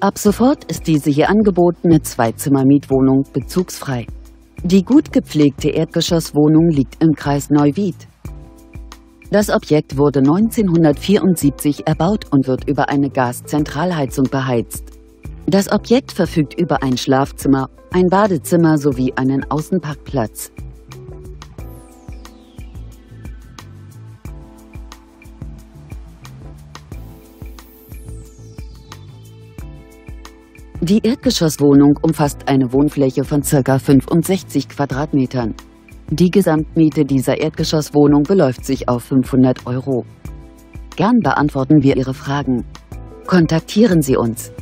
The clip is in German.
Ab sofort ist diese hier angebotene Zweizimmer-Mietwohnung bezugsfrei. Die gut gepflegte Erdgeschosswohnung liegt im Kreis Neuwied. Das Objekt wurde 1974 erbaut und wird über eine Gaszentralheizung beheizt. Das Objekt verfügt über ein Schlafzimmer, ein Badezimmer sowie einen Außenparkplatz. Die Erdgeschosswohnung umfasst eine Wohnfläche von ca. 65 Quadratmetern. Die Gesamtmiete dieser Erdgeschosswohnung beläuft sich auf 500 Euro. Gern beantworten wir Ihre Fragen. Kontaktieren Sie uns.